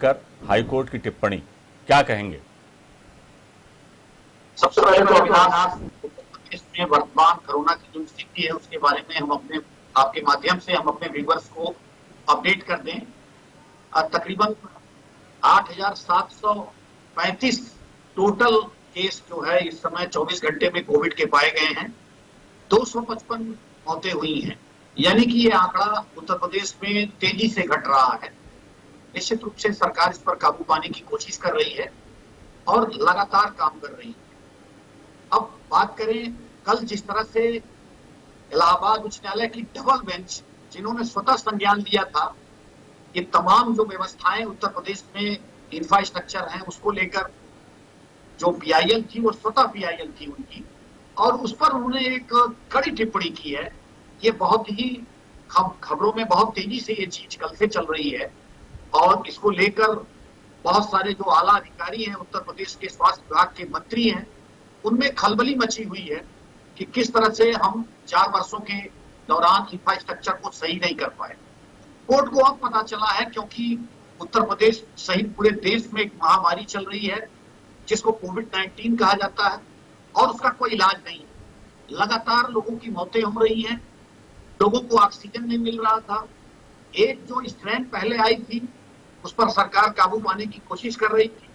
कर हाईकोर्ट की टिप्पणी। क्या कहेंगे? सबसे पहले तो अविनाश इसमें वर्तमान कोरोना की जो स्थिति है उसके बारे में हम अपने आपके माध्यम से हम अपने व्यूवर्स को अपडेट कर दें। तकरीबन 8,735 टोटल केस जो है इस समय 24 घंटे में कोविड के पाए गए हैं। 255 मौतें हुई हैं। यानी कि ये आंकड़ा उत्तर प्रदेश में तेज़ी से घट रहा है। निश्चित रूप से सरकार इस पर काबू पाने की कोशिश कर रही है और लगातार काम कर रही है। अब बात करें, कल जिस तरह से इलाहाबाद उच्च न्यायालय की डबल बेंच जिन्होंने स्वतः संज्ञान लिया था, ये तमाम जो व्यवस्थाएँ उत्तर प्रदेश में इंफ्रास्ट्रक्चर है, उसको लेकर जो पीआईएल थी, वो स्वतः पीआईएल थी उनकी, और उस पर उन्होंने एक कड़ी टिप्पणी की है। ये बहुत ही खबरों में बहुत तेज़ी से ये चीज़ कल से चल रही है। और इसको लेकर बहुत सारे जो आला अधिकारी हैं, उत्तर प्रदेश के स्वास्थ्य विभाग के मंत्री हैं, उनमें खलबली मची हुई है कि किस तरह से हम चार वर्षों के दौरान इंफ्रास्ट्रक्चर को सही नहीं कर पाए। कोर्ट को अब पता चला है क्योंकि उत्तर प्रदेश सहित पूरे देश में एक महामारी चल रही है, जिसको कोविड 19 कहा जाता है, और उसका कोई इलाज नहीं लगातार लोगों की मौतें हो रही हैं, लोगों को ऑक्सीजन नहीं मिल रहा था। एक जो स्ट्रेन पहले आई थी उस पर सरकार काबू पाने की कोशिश कर रही थी।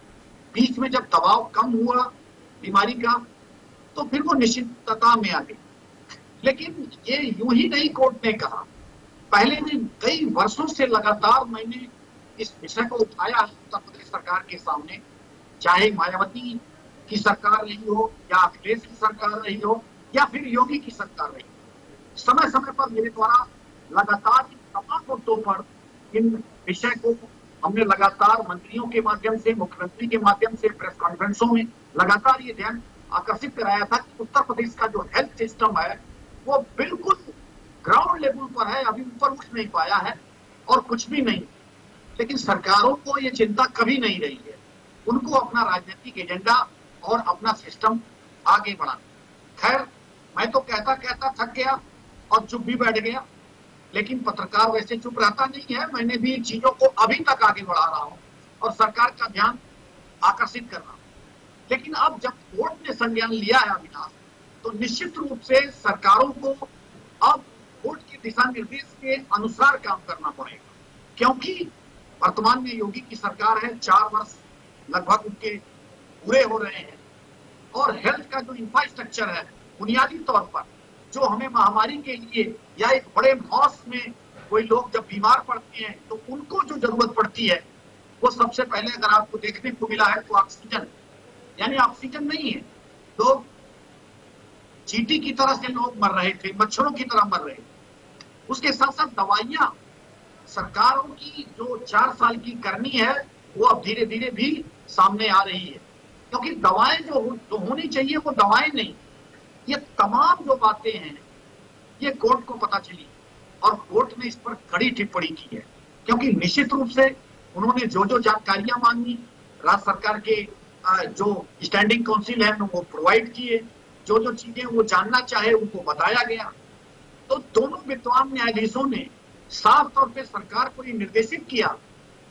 बीच में जब दबाव कम हुआ बीमारी का तो फिर वो निश्चितता में आ गई। लेकिन ये यूँ ही नहीं कोर्ट ने कहा। पहले भी कई वर्षों से लगातार मैंने इस विषय को उठाया उत्तर प्रदेश सरकार के सामने। चाहे मायावती की सरकार रही हो, या अखिलेश की सरकार रही हो, या फिर योगी की सरकार रही हो समय समय पर मेरे द्वारा लगातार इन तमाम मुद्दों पर इन विषय को हमने लगातार मंत्रियों के माध्यम से, मुख्यमंत्री के माध्यम से प्रेस कॉन्फ्रेंसों में लगातार ये ध्यान आकर्षित कराया था कि उत्तर प्रदेश का जो हेल्थ सिस्टम है, वो बिल्कुल ग्राउंड लेवल पर है, अभी ऊपर उठ नहीं पाया है और कुछ भी नहीं। लेकिन सरकारों को ये चिंता कभी नहीं रही है। उनको अपना राजनीतिक एजेंडा और अपना सिस्टम आगे बढ़ाना। खैर, मैं तो कहता कहता थक गया और चुप भी बैठ गया। लेकिन पत्रकार वैसे चुप रहता नहीं है। मैंने भी चीज़ों को अभी तक आगे बढ़ा रहा हूँ और सरकार का ध्यान आकर्षित कर रहा हूँ। लेकिन अब जब कोर्ट ने संज्ञान लिया है अविनाश तो निश्चित रूप से सरकारों को अब कोर्ट के दिशा निर्देश के अनुसार काम करना पड़ेगा। क्योंकि वर्तमान में योगी की सरकार है, चार वर्ष लगभग उनके पूरे हो रहे हैं। और हेल्थ का जो इंफ्रास्ट्रक्चर है, बुनियादी तौर पर जो हमें महामारी के लिए या एक बड़े मौस में कोई लोग जब बीमार पड़ते हैं तो उनको जो ज़रूरत पड़ती है वो सबसे पहले अगर आपको देखने को मिला है तो ऑक्सीजन। यानी ऑक्सीजन नहीं है। लोग चीटी की तरह से लोग मर रहे थे मच्छरों की तरह मर रहे थे। उसके साथ साथ दवाइयाँ सरकारों की जो चार साल की करनी है वो अब धीरे धीरे भी सामने आ रही है। क्योंकि दवाएँ जो, हो, जो होनी चाहिए वो दवाएँ नहीं। ये तमाम जो बातें हैं, ये कोर्ट को पता चली और कोर्ट ने इस पर कड़ी टिप्पणी की है, क्योंकि निश्चित रूप से उन्होंने जो जो जानकारियाँ मांगी, राज्य सरकार के जो स्टैंडिंग काउंसिल है वो प्रोवाइड किए जो जो चीज़ें वो जानना चाहे, उनको बताया गया। तो दोनों विद्वान न्यायाधीशों ने साफ़ तौर पे सरकार को ये निर्देशित किया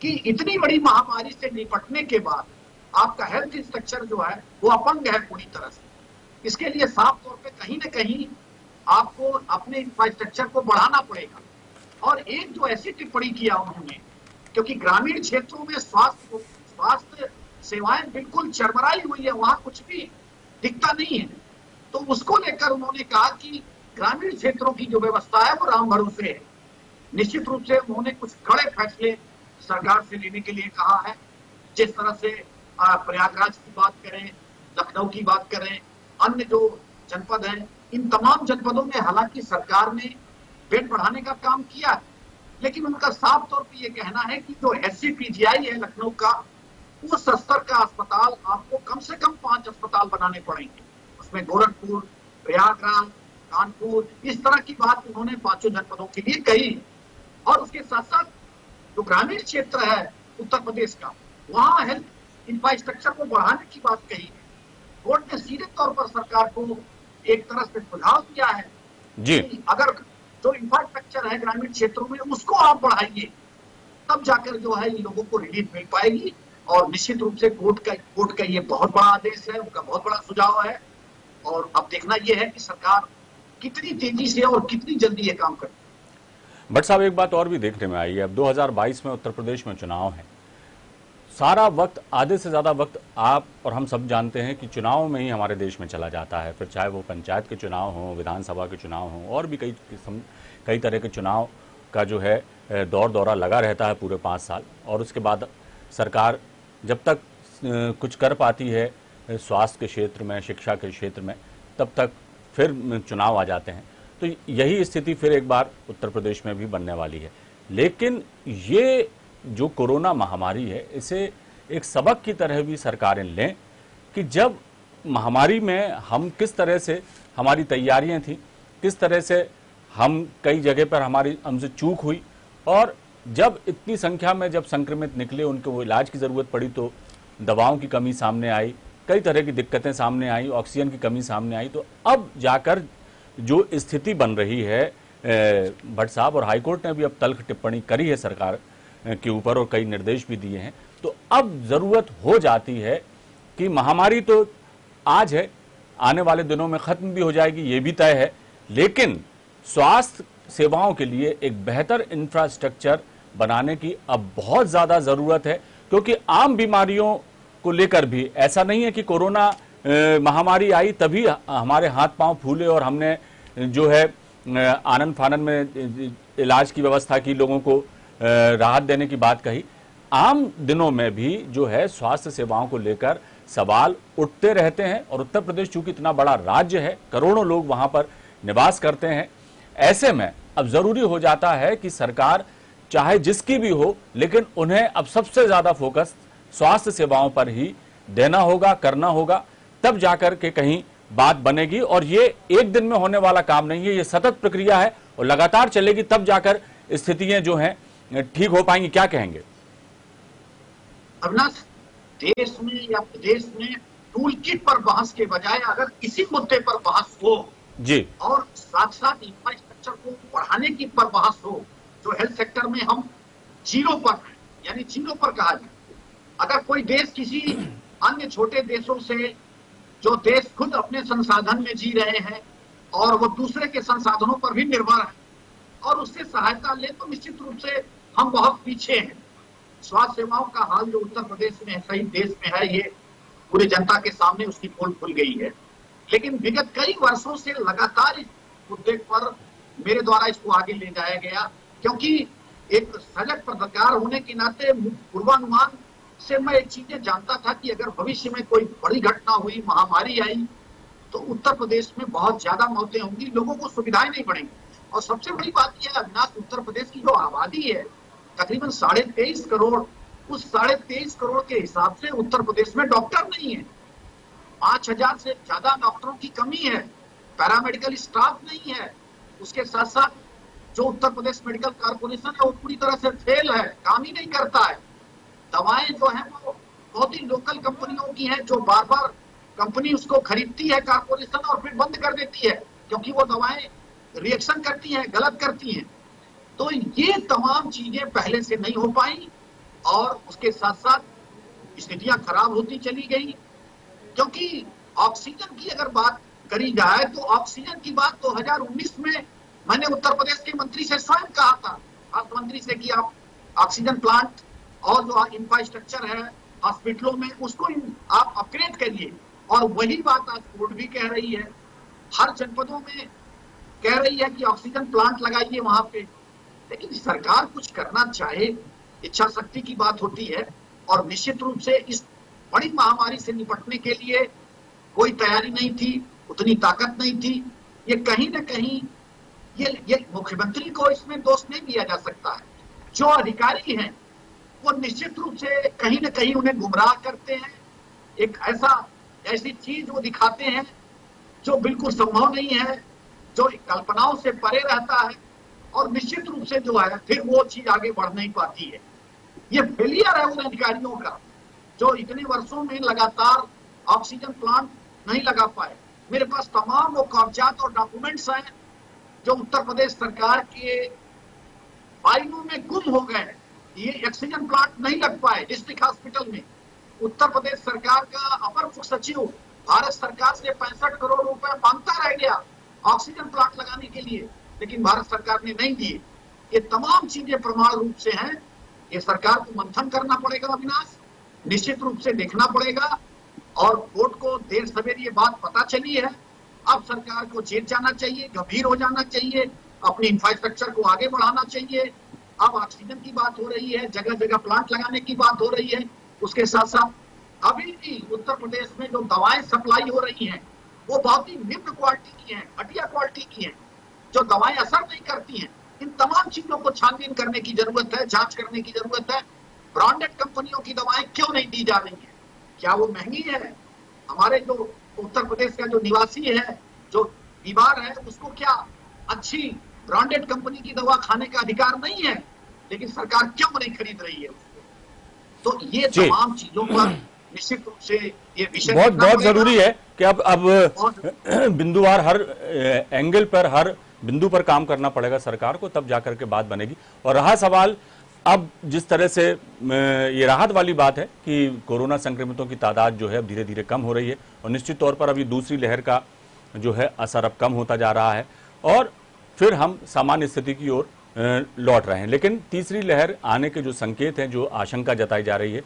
कि इतनी बड़ी महामारी से निपटने के बाद आपका हेल्थ स्ट्रक्चर जो है, वो अपंग है पूरी तरह से। इसके लिए साफ़ तौर पे कहीं ना कहीं आपको अपने इंफ्रास्ट्रक्चर को बढ़ाना पड़ेगा। और एक जो ऐसी टिप्पणी किया उन्होंने, क्योंकि ग्रामीण क्षेत्रों में स्वास्थ्य स्वास्थ्य सेवाएँ बिल्कुल चरमराई हुई है, वहाँ कुछ भी दिखता नहीं है। तो उसको लेकर उन्होंने कहा कि ग्रामीण क्षेत्रों की जो व्यवस्था है वो राम भरोसे है। निश्चित रूप से उन्होंने कुछ कड़े फैसले सरकार से लेने के लिए कहा है। जिस तरह से प्रयागराज की बात करें, लखनऊ की बात करें अन्य जो जनपद हैं, इन तमाम जनपदों में हालाँकि सरकार ने बेड बढ़ाने का काम किया है, लेकिन उनका साफ़ तौर पर यह कहना है कि जो एस है लखनऊ का, उस स्तर का अस्पताल आपको कम से कम पाँच अस्पताल बनाने पड़ेंगे। उसमें गोरखपुर, प्रयागराज, कानपुर, इस तरह की बात उन्होंने पाँचों जनपदों के लिए कही। और उसके साथ साथ जो ग्रामीण क्षेत्र है, उत्तर प्रदेश का, वहाँ हेल्थ इंफ्रास्ट्रक्चर को बढ़ाने की बात कही। कोर्ट ने सीधे तौर पर सरकार को एक तरह से सुझाव दिया है जी। अगर जो इंफ्रास्ट्रक्चर है ग्रामीण क्षेत्रों में उसको आप बढ़ाइए तब जाकर जो है इन लोगों को रिलीफ मिल पाएगी। और निश्चित रूप से कोर्ट का कोर्ट का ये बहुत बड़ा आदेश है उनका बहुत बड़ा सुझाव है। और अब देखना यह है कि सरकार कितनी तेज़ी से और कितनी जल्दी ये काम करती है भट्ट साहब एक बात और भी देखने में आई है। अब 2022 में उत्तर प्रदेश में चुनाव है। सारा वक्त, आधे से ज़्यादा वक्त आप और हम सब जानते हैं कि चुनाव में ही हमारे देश में चला जाता है। फिर चाहे वो पंचायत के चुनाव हों, विधानसभा के चुनाव हों, और भी कई किस्म, कई तरह के चुनाव का जो है दौर दौरा लगा रहता है पूरे पाँच साल। और उसके बाद सरकार जब तक कुछ कर पाती है स्वास्थ्य के क्षेत्र में, शिक्षा के क्षेत्र में, तब तक फिर चुनाव आ जाते हैं। तो यही स्थिति फिर एक बार उत्तर प्रदेश में भी बनने वाली है। लेकिन ये जो कोरोना महामारी है, इसे एक सबक की तरह भी सरकारें लें कि जब महामारी में हम किस तरह से हमारी तैयारियाँ थी, किस तरह से हम कई जगह पर हमारी हमसे चूक हुई, और जब इतनी संख्या में जब संक्रमित निकले, उनको वो इलाज की ज़रूरत पड़ी तो दवाओं की कमी सामने आई, कई तरह की दिक्कतें सामने आई, ऑक्सीजन की कमी सामने आई तो अब जाकर जो स्थिति बन रही है भट्ट साहब और हाईकोर्ट ने भी अब तल्ख टिप्पणी करी है सरकार के ऊपर और कई निर्देश भी दिए हैं। तो अब ज़रूरत हो जाती है कि महामारी तो आज है, आने वाले दिनों में खत्म भी हो जाएगी, ये भी तय है। लेकिन स्वास्थ्य सेवाओं के लिए एक बेहतर इंफ्रास्ट्रक्चर बनाने की अब बहुत ज़्यादा ज़रूरत है, क्योंकि आम बीमारियों को लेकर भी ऐसा नहीं है कि कोरोना महामारी आई तभी हमारे हाथ पाँव फूले और हमने जो है आनंद फानंद में इलाज की व्यवस्था की, लोगों को राहत देने की बात कही। आम दिनों में भी जो है स्वास्थ्य सेवाओं को लेकर सवाल उठते रहते हैं और उत्तर प्रदेश चूँकि इतना बड़ा राज्य है, करोड़ों लोग वहाँ पर निवास करते हैं। ऐसे में अब ज़रूरी हो जाता है कि सरकार चाहे जिसकी भी हो, लेकिन उन्हें अब सबसे ज़्यादा फोकस स्वास्थ्य सेवाओं पर ही देना होगा, करना होगा, तब जाकर के कहीं बात बनेगी। और ये एक दिन में होने वाला काम नहीं है, ये सतत प्रक्रिया है और लगातार चलेगी, तब जाकर स्थितियाँ जो हैं ठीक हो पाएँगे क्या कहेंगे? अविनाश देश में या प्रदेश में टूल किट पर बहस के बजाय अगर इसी मुद्दे पर बहस हो जी। और साथ साथ इंफ्रास्ट्रक्चर को बढ़ाने की पर बहस हो जो हेल्थ सेक्टर में हम ज़ीरो पर यानी ज़ीरो पर कहा जाए। अगर कोई देश किसी अन्य छोटे देशों से जो देश खुद अपने संसाधन में जी रहे हैं और वो दूसरे के संसाधनों पर भी निर्भर है और उससे सहायता ले तो निश्चित रूप से हम बहुत पीछे हैं। स्वास्थ्य सेवाओं का हाल जो उत्तर प्रदेश में है, सही देश में है, ये पूरी जनता के सामने उसकी पोल खुल गई है। लेकिन विगत कई वर्षों से लगातार इस मुद्दे पर मेरे द्वारा इसको आगे ले जाया गया, क्योंकि एक सजग पत्रकार होने के नाते पूर्वानुमान से मैं एक चीज़ें जानता था कि अगर भविष्य में कोई बड़ी घटना हुई, महामारी आई तो उत्तर प्रदेश में बहुत ज़्यादा मौतें होंगी, लोगों को सुविधाएँ नहीं बढ़ेंगी और सबसे बड़ी बात यह अविनाश, उत्तर प्रदेश की जो आबादी है तकरीबन साढ़े तेईस करोड़, उस साढ़े तेईस करोड़ के हिसाब से उत्तर प्रदेश में डॉक्टर नहीं है। पाँच हज़ार से ज़्यादा डॉक्टरों की कमी है, पैरामेडिकल स्टाफ नहीं है। उसके साथ साथ जो उत्तर प्रदेश मेडिकल कारपोरेशन है, वो पूरी तरह से फेल है, काम ही नहीं करता है। दवाएँ जो है, वो बहुत ही लोकल कंपनियों की है, जो बार बार कंपनी उसको खरीदती है कारपोरेशन और फिर बंद कर देती है, क्योंकि वो दवाएँ रिएक्शन करती हैं, गलत करती हैं। तो ये तमाम चीज़ें पहले से नहीं हो पाई और उसके साथ साथ स्थितियाँ खराब होती चली गई। क्योंकि ऑक्सीजन की अगर बात करी जाए तो ऑक्सीजन की बात 2019 में मैंने उत्तर प्रदेश के मंत्री से स्वयं कहा था। स्वास्थ्य मंत्री से कि आप ऑक्सीजन प्लांट और जो इंफ्रास्ट्रक्चर है हॉस्पिटलों में, उसको आप अपग्रेड करिए। और वही बात आज कोर्ट भी कह रही है। हर जनपदों में कह रही है कि ऑक्सीजन प्लांट लगाइए वहाँ पे। लेकिन सरकार कुछ करना चाहे इच्छा शक्ति की बात होती है और निश्चित रूप से इस बड़ी महामारी से निपटने के लिए कोई तैयारी नहीं थी, उतनी ताकत नहीं थी। ये कहीं ना कहीं, ये ये मुख्यमंत्री को इसमें दोष नहीं दिया जा सकता है। जो अधिकारी हैं, वो निश्चित रूप से कहीं ना कहीं उन्हें गुमराह करते हैं। एक ऐसा, ऐसी चीज़ वो दिखाते हैं, जो बिल्कुल संभव नहीं है, जो कल्पनाओं से परे रहता है। और निश्चित रूप से जो है, फिर वो चीज़ आगे बढ़ नहीं पाती है। ये फेलियर है उन अधिकारियों का, जो इतने वर्षों में लगातार ऑक्सीजन प्लांट नहीं लगा पाए। मेरे पास तमाम वो कागजात और डॉक्यूमेंट्स हैं, जो उत्तर प्रदेश सरकार के फाइलों में गुम हो गए ये ऑक्सीजन प्लांट नहीं लग पाए डिस्ट्रिक्ट हॉस्पिटल में। उत्तर प्रदेश सरकार का अपर मुख्य सचिव, भारत सरकार से पैंसठ करोड़ रुपए माँगता रह गया ऑक्सीजन प्लांट लगाने के लिए। लेकिन भारत सरकार ने नहीं दिए। ये तमाम चीज़ें प्रमाण रूप से हैं। ये सरकार को मंथन करना पड़ेगा अविनाश, निश्चित रूप से देखना पड़ेगा। और कोर्ट को देर सवेर ये बात पता चली है। अब सरकार को चेत जाना चाहिए, गंभीर हो जाना चाहिए, अपनी इंफ्रास्ट्रक्चर को आगे बढ़ाना चाहिए। अब ऑक्सीजन की बात हो रही है जगह जगह प्लांट लगाने की बात हो रही है। उसके साथ साथ अभी भी उत्तर प्रदेश में जो दवाएँ सप्लाई हो रही हैं, वो बहुत ही निम्न क्वालिटी की हैं, घटिया क्वालिटी की हैं। जो दवाएँ असर नहीं करती हैं इन तमाम चीज़ों को छानबीन करने की ज़रूरत है जाँच करने की ज़रूरत है। ब्रांडेड कंपनियों की दवाएँ क्यों नहीं दी जा रही हैं? क्या वो महँगी है? हमारे जो उत्तर प्रदेश का जो निवासी है जो बीमार है उसको क्या अच्छी ब्रांडेड कंपनी की दवा खाने का अधिकार नहीं है? लेकिन सरकार क्यों नहीं खरीद रही है उसको? तो ये तमाम चीज़ों पर निश्चित रूप से ये विषय बहुत बहुत ज़रूरी है कि अब अब बिंदुवार हर एंगल पर हर बिंदु पर काम करना पड़ेगा सरकार को, तब जाकर के बात बनेगी। और रहा सवाल, अब जिस तरह से ये राहत वाली बात है कि कोरोना संक्रमितों की तादाद जो है अब धीरे धीरे कम हो रही है, और निश्चित तौर पर अभी दूसरी लहर का जो है असर अब कम होता जा रहा है। और फिर हम सामान्य स्थिति की ओर लौट रहे हैं। लेकिन तीसरी लहर आने के जो संकेत हैं, जो आशंका जताई जा रही है,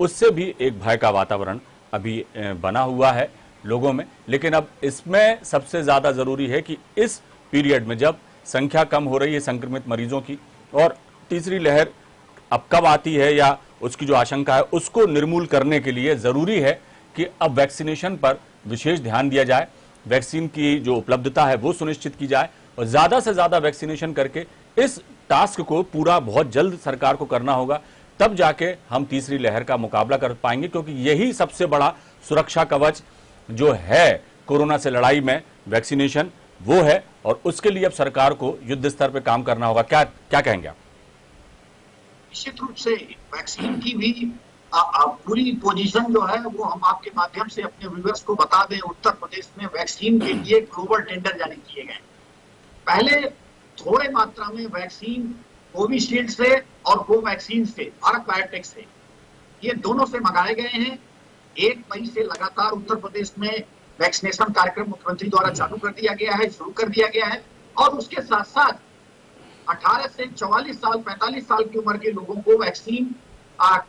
उससे भी एक भय का वातावरण अभी बना हुआ है लोगों में। लेकिन अब इसमें सबसे ज़्यादा ज़रूरी है कि इस पीरियड में जब संख्या कम हो रही है संक्रमित मरीजों की, और तीसरी लहर अब कब आती है या उसकी जो आशंका है, उसको निर्मूल करने के लिए ज़रूरी है कि अब वैक्सीनेशन पर विशेष ध्यान दिया जाए। वैक्सीन की जो उपलब्धता है, वो सुनिश्चित की जाए, और ज़्यादा से ज़्यादा वैक्सीनेशन करके इस टास्क को पूरा बहुत जल्द सरकार को करना होगा, तब जाके हम तीसरी लहर का मुकाबला कर पाएँगे, क्योंकि यही सबसे बड़ा सुरक्षा कवच जो है कोरोना से लड़ाई में वैक्सीनेशन वो है और उसके लिए अब सरकार को युद्ध स्तर पर काम करना होगा। क्या क्या कहेंगे आप? निश्चित रूप से वैक्सीन की भी आ, आ, पूरी पोजीशन जो है वो हम आपके माध्यम से अपने व्यूवर्स को बता दें उत्तर प्रदेश में वैक्सीन के लिए ग्लोबल टेंडर जारी किए गए। पहले थोड़े मात्रा में वैक्सीन कोविशील्ड से और कोवैक्सीन से भारत बायोटेक से ये दोनों से मंगाए गए हैं। एक मई से लगातार उत्तर प्रदेश में वैक्सीनेशन कार्यक्रम मुख्यमंत्री द्वारा चालू कर दिया गया है, शुरू कर दिया गया है और उसके साथ साथ 18 से 44 साल 45 साल की उम्र के लोगों को वैक्सीन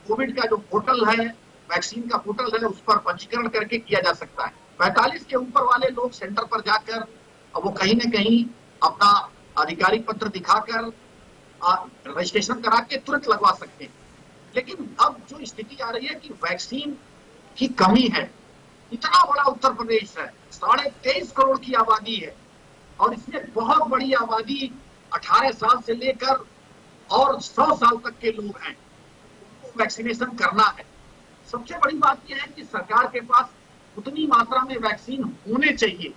कोविड का जो पोर्टल है वैक्सीन का पोर्टल है, उस पर पंजीकरण करके किया जा सकता है। 45 के ऊपर वाले लोग सेंटर पर जाकर, वो कहीं न कहीं अपना आधिकारिक पत्र दिखाकर रजिस्ट्रेशन करा के तुरंत लगवा सकते हैं। लेकिन अब जो स्थिति आ रही है कि वैक्सीन की कमी है इतना बड़ा उत्तर प्रदेश है। साढ़े तेईस करोड़ की आबादी है। और इसमें बहुत बड़ी आबादी 18 साल से लेकर और 100 साल तक के लोग हैं। उनको वैक्सीनेशन करना है। सबसे बड़ी बात यह है कि सरकार के पास उतनी मात्रा में वैक्सीन होने चाहिए।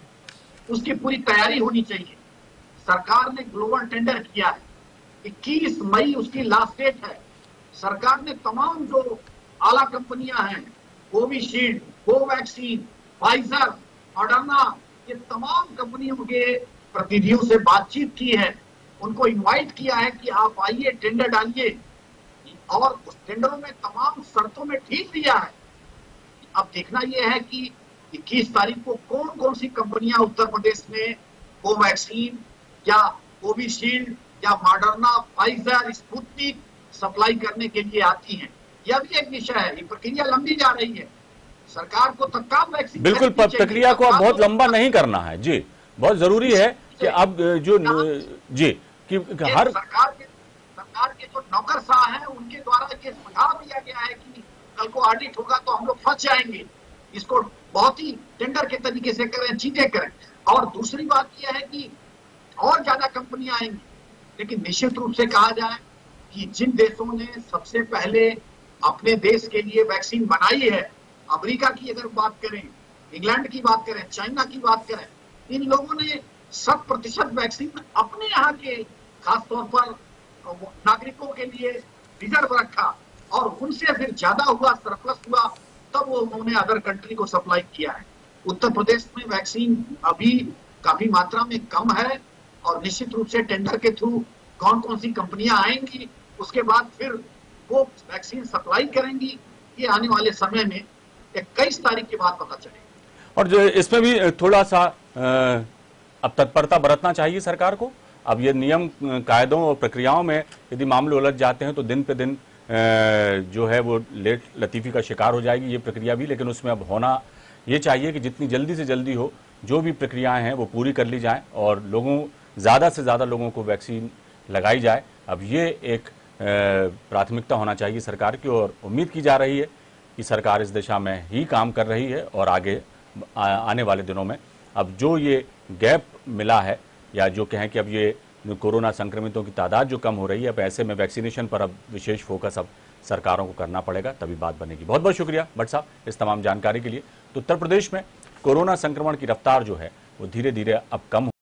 उसकी पूरी तैयारी होनी चाहिए। सरकार ने ग्लोबल टेंडर किया है। 21 मई उसकी लास्ट डेट है। सरकार ने तमाम जो आला कंपनियाँ हैं, कोविशील्ड कोवैक्सीन फाइजर मॉडर्ना ये तमाम कंपनियों के प्रतिनिधियों से बातचीत की है। उनको इनवाइट किया है कि आप आइए टेंडर डालिए। और उस टेंडरों में तमाम शर्तों में ठीक दिया है। अब देखना यह है कि 21 तारीख को कौन कौन सी कंपनियाँ उत्तर प्रदेश में कोवैक्सीन या कोविशील्ड या मॉडर्ना फाइजर स्पुतनिक सप्लाई करने के लिए आती हैं। यह भी एक विषय है, ये प्रक्रिया लंबी जा रही है। सरकार को तत्काल वैक्सीन बिल्कुल प्रक्रिया को अब बहुत लंबा नहीं करना है। जी बहुत ज़रूरी है कि अब जो जी कि हर सरकार के सरकार के जो नौकरशाह हैं उनके द्वारा ये सुझाव दिया गया है कि कल को ऑडिट होगा तो हम लोग फंस जाएँगे। इसको बहुत ही टेंडर के तरीके से करें चीज़ें करें। और दूसरी बात यह है कि और ज़्यादा कंपनियाँ आएँगी। लेकिन निश्चित रूप से कहा जाए कि जिन देशों ने सबसे पहले अपने देश के लिए वैक्सीन बनाई है अमेरिका की अगर बात करें, इंग्लैंड की बात करें, चाइना की बात करें, इन लोगों ने शत प्रतिशत वैक्सीन अपने यहाँ के खासतौर पर, नागरिकों के लिए रिज़र्व रखा और उनसे फिर ज़्यादा हुआ, सरप्लस हुआ, तब वो उन्होंने अदर कंट्री को सप्लाई किया है। उत्तर प्रदेश में वैक्सीन अभी काफ़ी मात्रा में कम है और निश्चित रूप से टेंडर के थ्रू कौन कौन सी कंपनियाँ आएँगी, उसके बाद फिर वो वैक्सीन सप्लाई करेंगी, ये आने वाले समय में इक्कीस तारीख के बाद पता चलेगा और जो इसमें भी थोड़ा सा अब तत्परता बरतना चाहिए सरकार को। अब ये नियम कायदों और प्रक्रियाओं में यदि मामले उलझ जाते हैं तो दिन पे दिन जो है वो लेट लतीफ़ी का शिकार हो जाएगी ये प्रक्रिया भी। लेकिन उसमें अब होना ये चाहिए कि जितनी जल्दी से जल्दी हो, जो भी प्रक्रियाएँ हैं वो पूरी कर ली जाएँ और लोगों, ज़्यादा से ज़्यादा लोगों को वैक्सीन लगाई जाए। अब ये एक प्राथमिकता होना चाहिए सरकार की और उम्मीद की जा रही है कि सरकार इस दिशा में ही काम कर रही है और आगे आने वाले दिनों में। अब जो ये गैप मिला है, या जो कहें कि अब ये कोरोना संक्रमितों की तादाद जो कम हो रही है, अब ऐसे में वैक्सीनेशन पर अब विशेष फोकस अब सरकारों को करना पड़ेगा, तभी बात बनेगी। बहुत बहुत शुक्रिया भट्ट साहब इस तमाम जानकारी के लिए। तो उत्तर प्रदेश में कोरोना संक्रमण की रफ्तार जो है, वो धीरे धीरे अब कम